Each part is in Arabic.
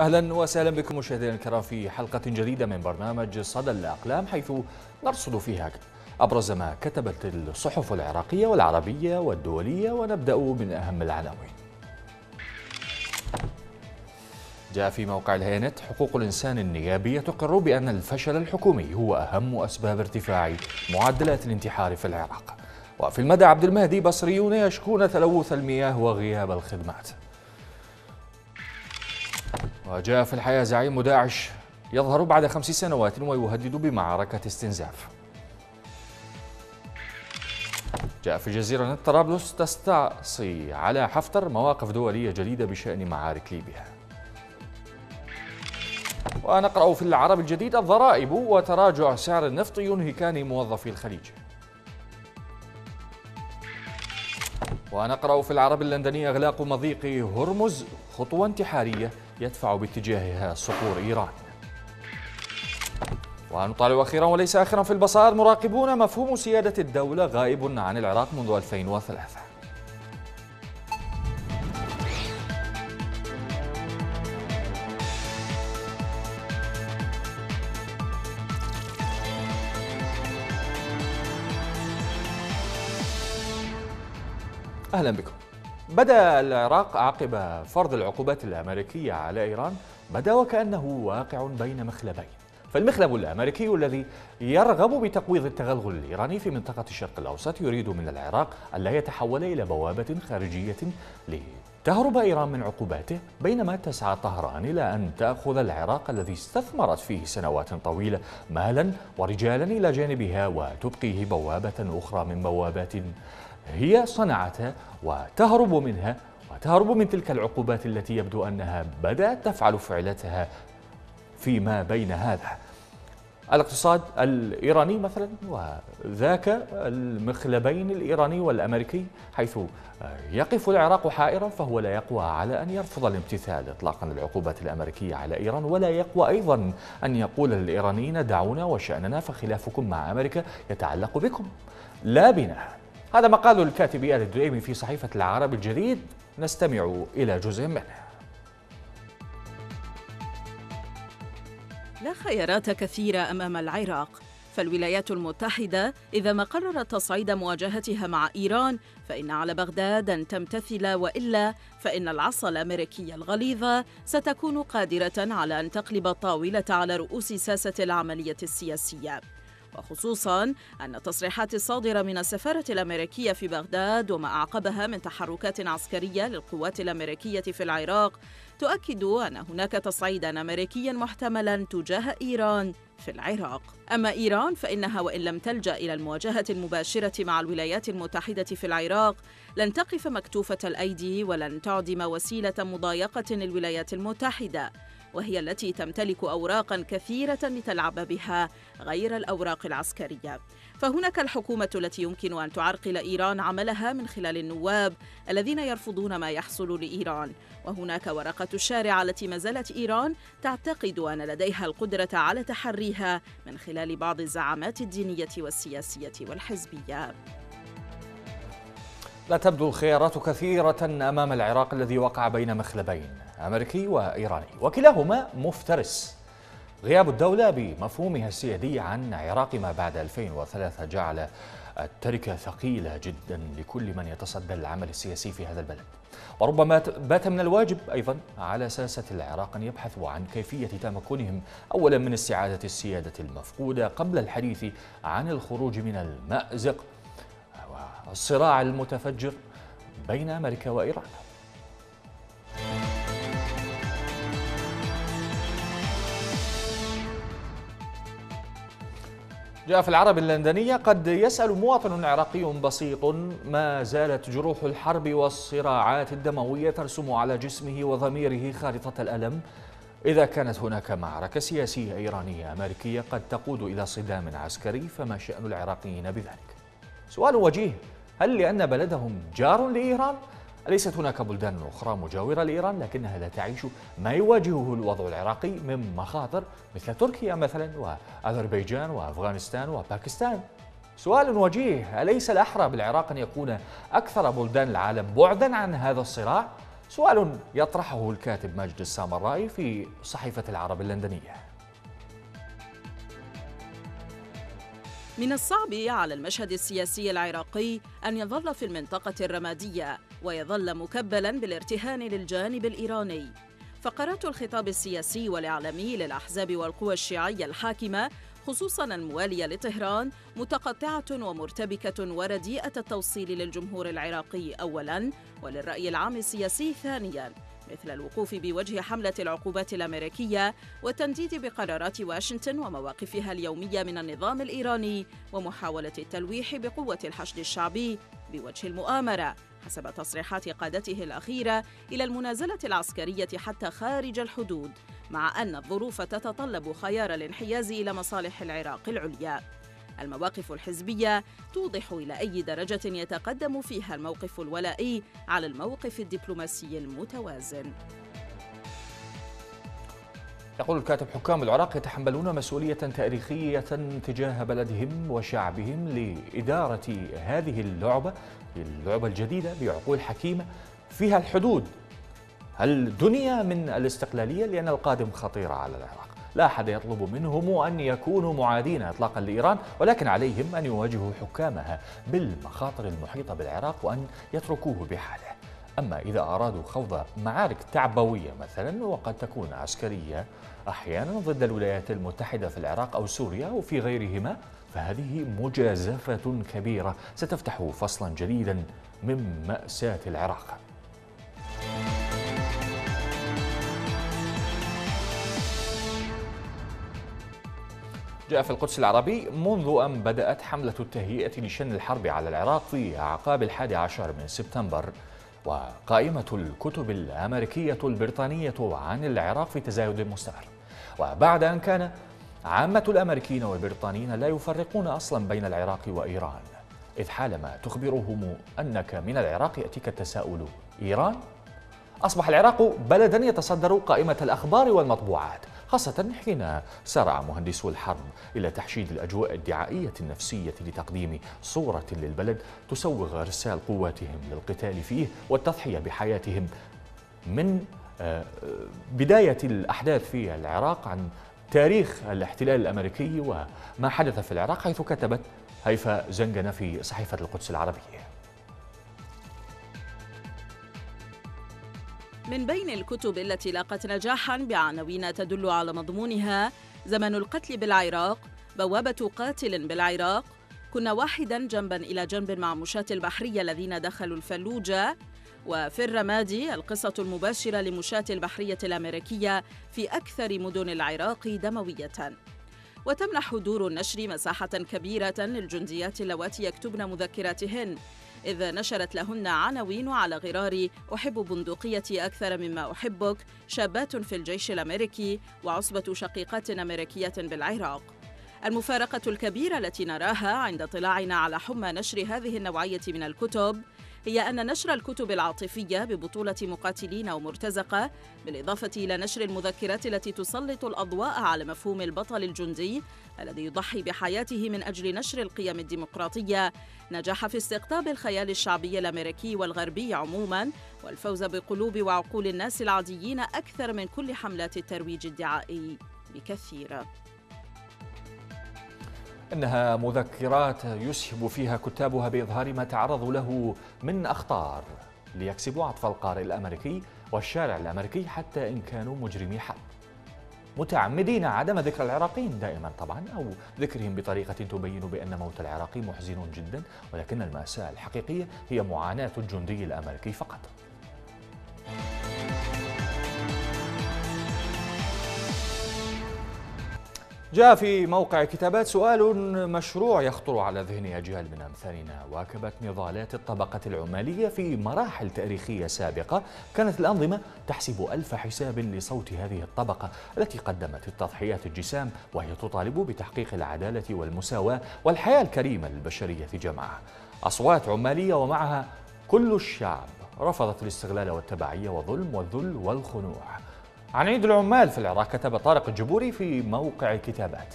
أهلا وسهلا بكم مشاهدينا الكرام في حلقة جديدة من برنامج صدى الأقلام حيث نرصد فيها أبرز ما كتبت الصحف العراقية والعربية والدولية ونبدأ من أهم العناوين. جاء في موقع الهينت حقوق الإنسان النيابية تقر بأن الفشل الحكومي هو أهم أسباب ارتفاع معدلات الانتحار في العراق وفي المدى عبد المهدي بصريون يشكون تلوث المياه وغياب الخدمات وجاء في الحياة زعيم داعش يظهر بعد خمس سنوات ويهدد بمعركة استنزاف. جاء في جزيرة طرابلس تستعصي على حفتر مواقف دولية جديدة بشأن معارك ليبيا. ونقرأ في العرب الجديد الضرائب وتراجع سعر النفط ينهكان موظفي الخليج. ونقرأ في العرب اللندني إغلاق مضيق هرمز خطوة انتحارية يدفع باتجاهها صقور إيران. ونطالع أخيرا وليس آخرا في البصائر. مراقبون مفهوم سيادة الدولة غائب عن العراق منذ 2003 أهلا بكم. بدأ العراق عقب فرض العقوبات الأمريكية على إيران بدا وكأنه واقع بين مخلبين. فالمخلب الأمريكي الذي يرغب بتقويض التغلغل الإيراني في منطقة الشرق الأوسط يريد من العراق ألا يتحول إلى بوابة خارجية لتهرب إيران من عقوباته بينما تسعى طهران إلى أن تأخذ العراق الذي استثمرت فيه سنوات طويلة مالا ورجالا إلى جانبها وتبقيه بوابة أخرى من بوابات هي صنعتها وتهرب منها وتهرب من تلك العقوبات التي يبدو أنها بدأت تفعل فعلتها فيما بين هذا. الاقتصاد الإيراني مثلا وذاك المخلبين الإيراني والأمريكي حيث يقف العراق حائرا فهو لا يقوى على أن يرفض الامتثال إطلاقا للعقوبات الأمريكية على إيران ولا يقوى أيضا أن يقول للإيرانيين دعونا وشأننا فخلافكم مع أمريكا يتعلق بكم. لا بنا هذا مقال الكاتب آل الدريمي في صحيفة العرب الجديد. نستمع إلى جزء منه. لا خيارات كثيرة أمام العراق. فالولايات المتحدة إذا ما قررت تصعيد مواجهتها مع إيران فإن على بغداد أن تمتثل وإلا فإن العصا الأمريكية الغليظة ستكون قادرة على أن تقلب الطاولة على رؤوس ساسة العملية السياسية. وخصوصا أن التصريحات الصادرة من السفارة الأمريكية في بغداد وما أعقبها من تحركات عسكرية للقوات الأمريكية في العراق تؤكد أن هناك تصعيدا أمريكيا محتملا تجاه إيران في العراق. أما إيران فإنها وإن لم تلجأ إلى المواجهة المباشرة مع الولايات المتحدة في العراق لن تقف مكتوفة الأيدي ولن تعدم وسيلة مضايقة للولايات المتحدة. وهي التي تمتلك اوراقا كثيرة لتلعب بها غير الأوراق العسكرية. فهناك الحكومة التي يمكن أن تعرقل إيران عملها من خلال النواب الذين يرفضون ما يحصل لإيران. وهناك ورقة الشارع التي ما زالت إيران تعتقد أن لديها القدرة على تحريها من خلال بعض الزعامات الدينية والسياسية والحزبية. لا تبدو الخيارات كثيرة أمام العراق الذي وقع بين مخلبين أمريكي وإيراني. وكلاهما مفترس. غياب الدولة بمفهومها السيادي عن عراق ما بعد 2003 جعل التركة ثقيلة جدا لكل من يتصدى للعمل السياسي في هذا البلد. وربما بات من الواجب أيضا على ساسة العراق أن يبحثوا عن كيفية تمكنهم أولا من استعادة السيادة المفقودة قبل الحديث عن الخروج من المأزق والصراع المتفجر بين أمريكا وإيران. جاء في العرب اللندنية قد يسأل مواطن عراقي بسيط ما زالت جروح الحرب والصراعات الدموية ترسم على جسمه وضميره خارطة الألم. إذا كانت هناك معركة سياسية إيرانية أمريكية قد تقود إلى صدام عسكري فما شأن العراقيين بذلك؟ سؤال وجيه. هل لأن بلدهم جار لإيران؟ أليست هناك بلدان أخرى مجاورة لإيران لكنها لا تعيش ما يواجهه الوضع العراقي من مخاطر مثل تركيا مثلا وأذربيجان وأفغانستان وباكستان سؤال وجيه أليس الأحرى بالعراق أن يكون أكثر بلدان العالم بعدا عن هذا الصراع؟ سؤال يطرحه الكاتب ماجد السامرائي في صحيفة العرب اللندنية من الصعب على المشهد السياسي العراقي أن يظل في المنطقة الرمادية ويظل مكبلا بالارتهان للجانب الإيراني. فقرات الخطاب السياسي والإعلامي للأحزاب والقوى الشيعية الحاكمة خصوصا الموالية لطهران متقطعة ومرتبكة ورديئة التوصيل للجمهور العراقي أولا وللرأي العام السياسي ثانيا. مثل الوقوف بوجه حملة العقوبات الأمريكية والتنديد بقرارات واشنطن ومواقفها اليومية من النظام الإيراني ومحاولة التلويح بقوة الحشد الشعبي بوجه المؤامرة. حسب تصريحات قادته الأخيرة إلى المنازلة العسكرية حتى خارج الحدود مع أن الظروف تتطلب خيار الانحياز إلى مصالح العراق العليا. المواقف الحزبية توضح إلى أي درجة يتقدم فيها الموقف الولائي على الموقف الدبلوماسي المتوازن. يقول الكاتب حكام العراق يتحملون مسؤولية تاريخية تجاه بلدهم وشعبهم لإدارة هذه اللعبة اللعبة الجديدة بعقول حكيمة فيها الحدود. هل دنيا من الاستقلالية لأن القادم خطير على العراق؟ لا أحد يطلب منهم أن يكونوا معادين إطلاقا لإيران ولكن عليهم أن يواجهوا حكامها بالمخاطر المحيطة بالعراق وأن يتركوه بحاله. أما إذا أرادوا خوض معارك تعبوية مثلا وقد تكون عسكرية أحيانا ضد الولايات المتحدة في العراق أو سوريا وفي غيرهما فهذه مجازفة كبيرة. ستفتح فصلا جديدا من مأساة العراق. جاء في القدس العربي منذ أن بدأت حملة التهيئة لشن الحرب على العراق في أعقاب الحادي عشر من سبتمبر. وقائمة الكتب الأمريكية البريطانية عن العراق في تزايد مستمر. وبعد أن كان عامة الأمريكيين والبريطانيين لا يفرقون أصلا بين العراق وإيران. إذ حالما تخبرهم أنك من العراق يأتيك التساؤل إيران؟ أصبح العراق بلدا يتصدر قائمة الأخبار والمطبوعات. خاصة حين سارع مهندسو الحرب إلى تحشيد الأجواء الدعائية النفسية لتقديم صورة للبلد تسوغ إرسال قواتهم للقتال فيه والتضحية بحياتهم. من آه، بداية الأحداث في العراق عن تاريخ الاحتلال الأمريكي وما حدث في العراق حيث كتبت هيفا زنجنة في صحيفة القدس العربية. من بين الكتب التي لاقت نجاحا بعناوين تدل على مضمونها زمن القتل بالعراق بوابة قاتل بالعراق. كنا واحدا جنبا إلى جنب مع مشاة البحرية الذين دخلوا الفلوجة. وفي الرمادي القصة المباشرة لمشاة البحرية الأمريكية في أكثر مدن العراق دموية. وتمنح دور النشر مساحة كبيرة للجنديات اللواتي يكتبن مذكراتهن. إذ نشرت لهن عناوين على غرار أحب بندقيتي أكثر مما أحبك شابات في الجيش الأمريكي وعصبة شقيقات أمريكية بالعراق. المفارقة الكبيرة التي نراها عند اطلاعنا على حمى نشر هذه النوعية من الكتب هي أن نشر الكتب العاطفية ببطولة مقاتلين أو مرتزقة بالإضافة إلى نشر المذكرات التي تسلط الأضواء على مفهوم البطل الجندي الذي يضحي بحياته من أجل نشر القيم الديمقراطية. نجح في استقطاب الخيال الشعبي الأمريكي والغربي عموما والفوز بقلوب وعقول الناس العاديين أكثر من كل حملات الترويج الدعائي بكثير. إنها مذكرات يسهب فيها كتابها بإظهار ما تعرضوا له من أخطار ليكسبوا عطف القارئ الأمريكي والشارع الأمريكي حتى إن كانوا مجرمي حرب متعمدين عدم ذكر العراقيين دائما طبعا أو ذكرهم بطريقة تبين بأن موت العراقي محزن جدا ولكن المأساة الحقيقية هي معاناة الجندي الأمريكي فقط. جاء في موقع كتابات سؤال مشروع يخطر على ذهن أجيال من أمثالنا واكبت نضالات الطبقة العمالية في مراحل تاريخية سابقة. كانت الأنظمة تحسب ألف حساب لصوت هذه الطبقة التي قدمت التضحيات الجسام وهي تطالب بتحقيق العدالة والمساواة والحياة الكريمة للبشرية جمعاء أصوات عمالية ومعها كل الشعب. رفضت الاستغلال والتبعية والظلم والذل والخنوع عن عيد العمال في العراق كتب طارق الجبوري في موقع كتابات.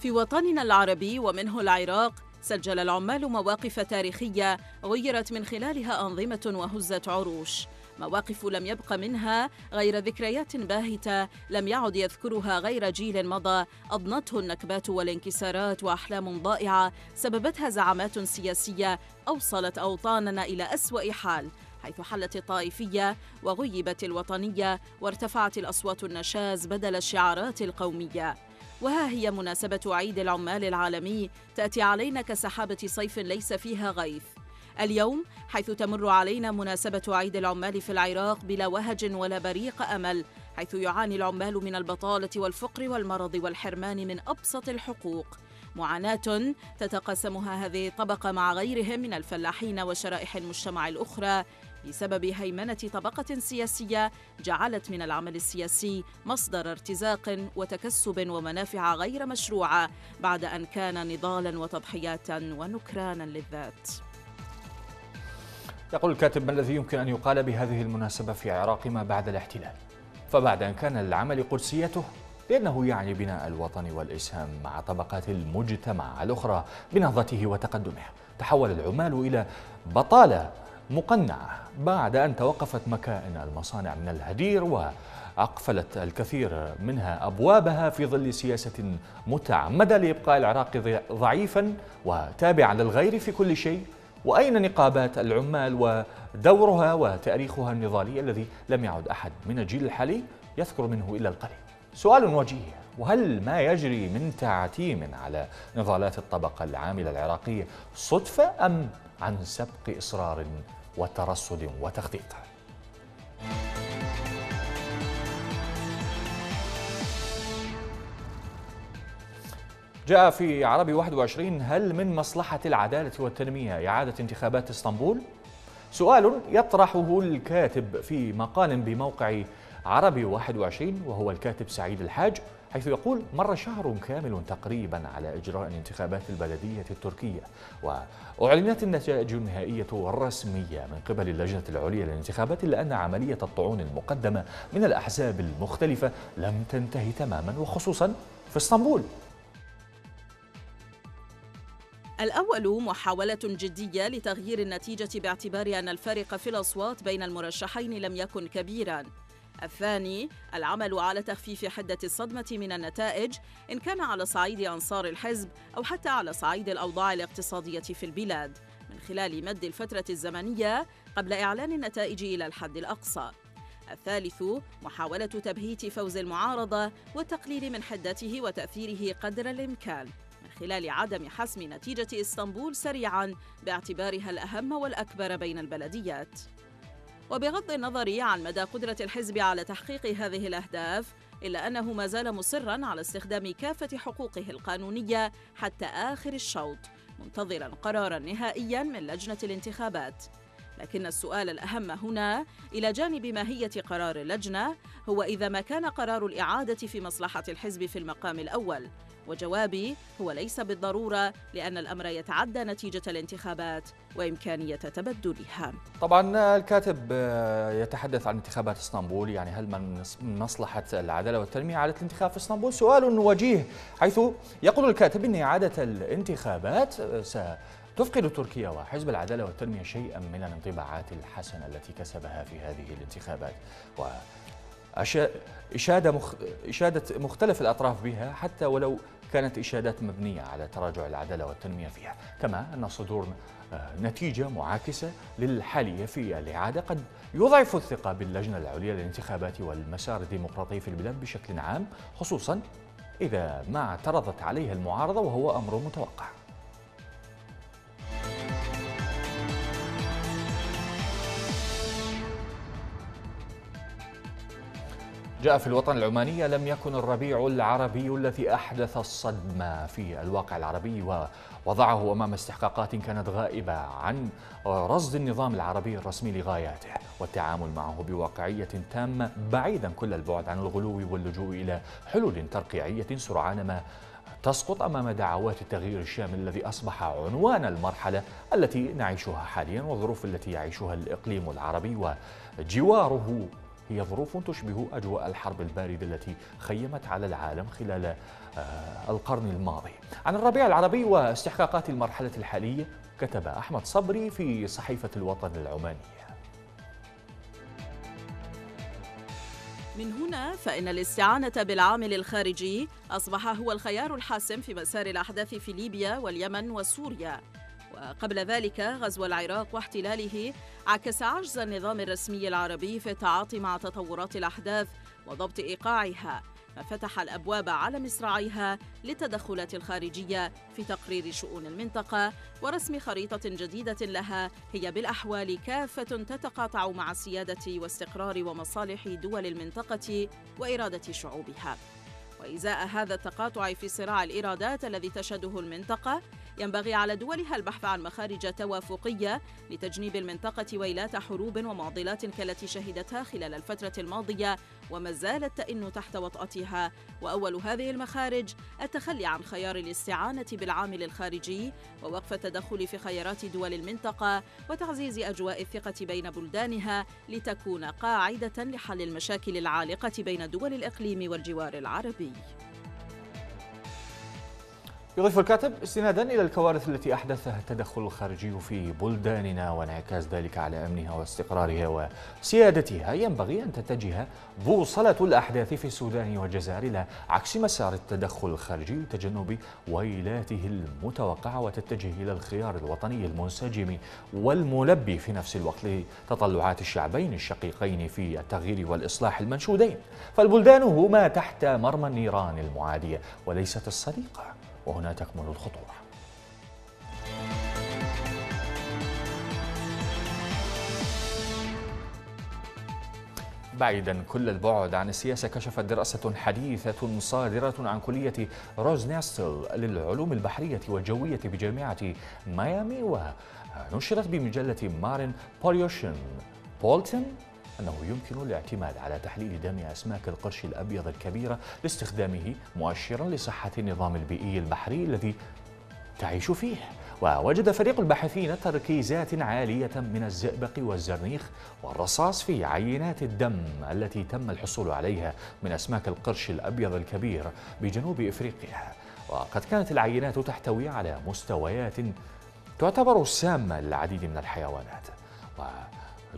في وطننا العربي ومنه العراق سجل العمال مواقف تاريخية غيرت من خلالها أنظمة وهزت عروش. مواقف لم يبق منها غير ذكريات باهتة لم يعد يذكرها غير جيل مضى. أضنته النكبات والانكسارات وأحلام ضائعة سببتها زعامات سياسية أوصلت أوطاننا إلى أسوأ حال. حيث حلت الطائفية وغيبت الوطنية وارتفعت الأصوات النشاز بدل الشعارات القومية. وها هي مناسبة عيد العمال العالمي تأتي علينا كسحابة صيف ليس فيها غيث. اليوم حيث تمر علينا مناسبة عيد العمال في العراق بلا وهج ولا بريق أمل حيث يعاني العمال من البطالة والفقر والمرض والحرمان من أبسط الحقوق. معاناة تتقاسمها هذه الطبقة مع غيرهم من الفلاحين وشرائح المجتمع الأخرى بسبب هيمنة طبقة سياسية جعلت من العمل السياسي مصدر ارتزاق وتكسب ومنافع غير مشروعة بعد أن كان نضالا وتضحيات ونكرانا للذات. يقول الكاتب ما الذي يمكن أن يقال بهذه المناسبة في عراق ما بعد الاحتلال؟ فبعد أن كان للعمل قدسيته لأنه يعني بناء الوطن والإسهام مع طبقات المجتمع الأخرى بنهضته وتقدمه. تحول العمال إلى بطالة مقنعة بعد أن توقفت مكائن المصانع من الهدير وأقفلت الكثير منها أبوابها في ظل سياسة متعمدة لإبقاء العراق ضعيفا وتابعا للغير في كل شيء. وأين نقابات العمال ودورها وتاريخها النضالي الذي لم يعد أحد من الجيل الحالي؟ يذكر منه إلا القليل. سؤال وجيه. وهل ما يجري من تعتيم على نضالات الطبقة العاملة العراقية صدفة أم عن سبق إصرار وترصد وتخطيط جاء في عربي 21 هل من مصلحة العدالة والتنمية إعادة انتخابات إسطنبول؟ سؤال يطرحه الكاتب في مقال بموقع عربي 21 وهو الكاتب سعيد الحاج حيث يقول مر شهر كامل تقريبا على إجراء الانتخابات البلدية التركية وأعلنت النتائج النهائية الرسمية من قبل اللجنة العليا للانتخابات إلا أن عملية الطعون المقدمة من الأحزاب المختلفة لم تنتهي تماما وخصوصا في إسطنبول. الأول محاولة جدية لتغيير النتيجة باعتبار أن الفارق في الأصوات بين المرشحين لم يكن كبيراً. الثاني العمل على تخفيف حدة الصدمة من النتائج إن كان على صعيد أنصار الحزب أو حتى على صعيد الأوضاع الاقتصادية في البلاد. من خلال مد الفترة الزمنية قبل إعلان النتائج إلى الحد الأقصى. الثالث محاولة تبهيت فوز المعارضة والتقليل من حدته وتأثيره قدر الإمكان. من خلال عدم حسم نتيجة إسطنبول سريعا باعتبارها الأهم والأكبر بين البلديات. وبغض النظر عن مدى قدرة الحزب على تحقيق هذه الأهداف إلا أنه ما زال مصرا على استخدام كافة حقوقه القانونية حتى آخر الشوط منتظرا قرارا نهائيا من لجنة الانتخابات. لكن السؤال الأهم هنا إلى جانب ماهية قرار اللجنة هو إذا ما كان قرار الإعادة في مصلحة الحزب في المقام الأول وجوابي هو ليس بالضرورة لأن الأمر يتعدى نتيجة الانتخابات وإمكانية تبدلها. طبعا الكاتب يتحدث عن انتخابات إسطنبول يعني هل من مصلحة العدالة والتنمية على الانتخاب في إسطنبول؟ سؤال وجيه حيث يقول الكاتب أن إعادة الانتخابات تفقد تركيا وحزب العدالة والتنمية شيئا من الانطباعات الحسنة التي كسبها في هذه الانتخابات. إشادة, مخ... إشادة مختلف الأطراف بها حتى ولو كانت إشادات مبنية على تراجع العدالة والتنمية فيها. كما أن صدور آه، نتيجة معاكسة للحالية في الإعادة قد يضعف الثقة باللجنة العليا للانتخابات والمسار الديمقراطي في البلاد بشكل عام خصوصا إذا ما اعترضت عليها المعارضة وهو أمر متوقع. جاء في الوطن العماني لم يكن الربيع العربي الذي أحدث الصدمة في الواقع العربي ووضعه أمام استحقاقات كانت غائبة عن رصد النظام العربي الرسمي لغاياته والتعامل معه بواقعية تامة بعيدا كل البعد عن الغلو واللجوء إلى حلول ترقيعية سرعان ما تسقط أمام دعوات التغيير الشامل الذي أصبح عنوان المرحلة التي نعيشها حاليا والظروف التي يعيشها الإقليم العربي وجواره هي ظروف تشبه أجواء الحرب الباردة التي خيمت على العالم خلال آه، القرن الماضي. عن الربيع العربي واستحقاقات المرحلة الحالية كتب أحمد صبري في صحيفة الوطن العمانية. من هنا فإن الاستعانة بالعامل الخارجي أصبح هو الخيار الحاسم في مسار الأحداث في ليبيا واليمن وسوريا. وقبل ذلك غزو العراق واحتلاله عكس عجز النظام الرسمي العربي في التعاطي مع تطورات الأحداث وضبط إيقاعها ما فتح الأبواب على مصراعيها للتدخلات الخارجية في تقرير شؤون المنطقة ورسم خريطة جديدة لها هي بالأحوال كافة تتقاطع مع سياده واستقرار ومصالح دول المنطقة وإرادة شعوبها. وإزاء هذا التقاطع في صراع الإيرادات الذي تشهده المنطقة ينبغي على دولها البحث عن مخارج توافقية لتجنيب المنطقة ويلات حروب ومعضلات كالتي شهدتها خلال الفترة الماضية وما زالت تئن تحت وطأتها. وأول هذه المخارج التخلي عن خيار الاستعانة بالعامل الخارجي ووقف التدخل في خيارات دول المنطقة وتعزيز أجواء الثقة بين بلدانها لتكون قاعدة لحل المشاكل العالقة بين دول الإقليم والجوار العربي. يضيف الكاتب استنادا إلى الكوارث التي احدثها التدخل الخارجي في بلداننا وانعكاس ذلك على أمنها واستقرارها وسيادتها. ينبغي أن تتجه بوصلة الأحداث في السودان والجزائر إلى عكس مسار التدخل الخارجي لتجنب ويلاته المتوقعه وتتجه إلى الخيار الوطني المنسجم والملبي في نفس الوقت لتطلعات الشعبين الشقيقين في التغيير والإصلاح المنشودين. فالبلدان هما تحت مرمى النيران المعادية وليست الصديقة. وهنا تكمن الخطورة بعيدا كل البعد عن السياسة كشفت دراسة حديثة صادرة عن كلية روز نيستل للعلوم البحرية والجوية بجامعة ميامي ونشرت بمجلة مارين Pollution Bulletin أنه يمكن الاعتماد على تحليل دم أسماك القرش الأبيض الكبيرة لاستخدامه مؤشرا لصحة النظام البيئي البحري الذي تعيش فيه. ووجد فريق الباحثين تركيزات عالية من الزئبق والزرنيخ والرصاص في عينات الدم التي تم الحصول عليها من أسماك القرش الأبيض الكبير بجنوب إفريقيا. وقد كانت العينات تحتوي على مستويات تعتبر سامة للعديد من الحيوانات.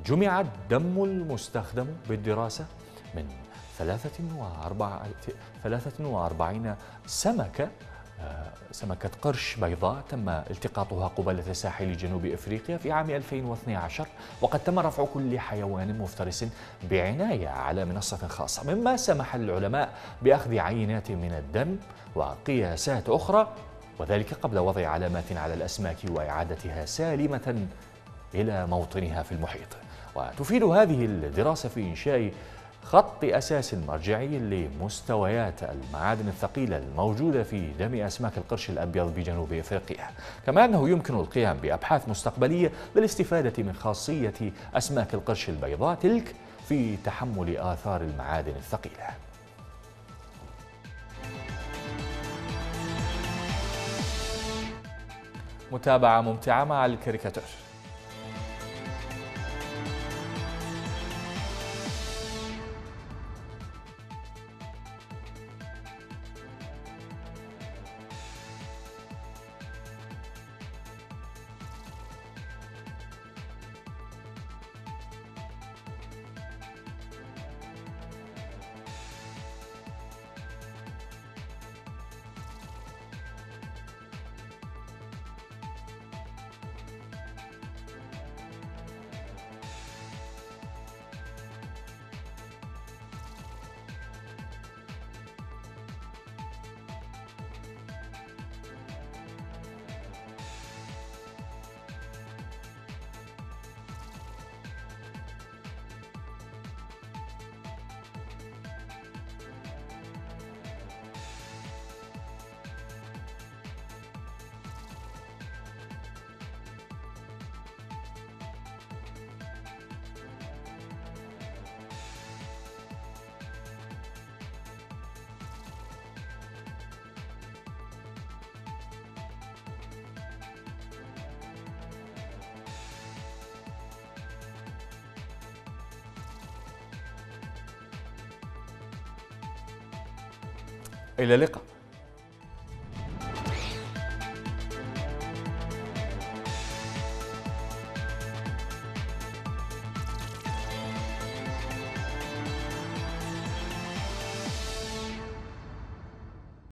جمع الدم المستخدم بالدراسة من 43 سمكة آه، سمكة قرش بيضاء تم التقاطها قبالة ساحل جنوب إفريقيا في عام 2012 وقد تم رفع كل حيوان مفترس بعناية على منصة خاصة. مما سمح للعلماء بأخذ عينات من الدم وقياسات أخرى وذلك قبل وضع علامات على الأسماك وإعادتها سالمة إلى موطنها في المحيط. وتفيد هذه الدراسة في إنشاء خط أساس مرجعي لمستويات المعادن الثقيلة الموجودة في دم أسماك القرش الأبيض بجنوب إفريقيا. كما أنه يمكن القيام بأبحاث مستقبلية للاستفادة من خاصية أسماك القرش البيضاء تلك في تحمل آثار المعادن الثقيلة. متابعة ممتعة مع الكاريكاتير إلى اللقاء.